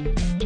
Bye.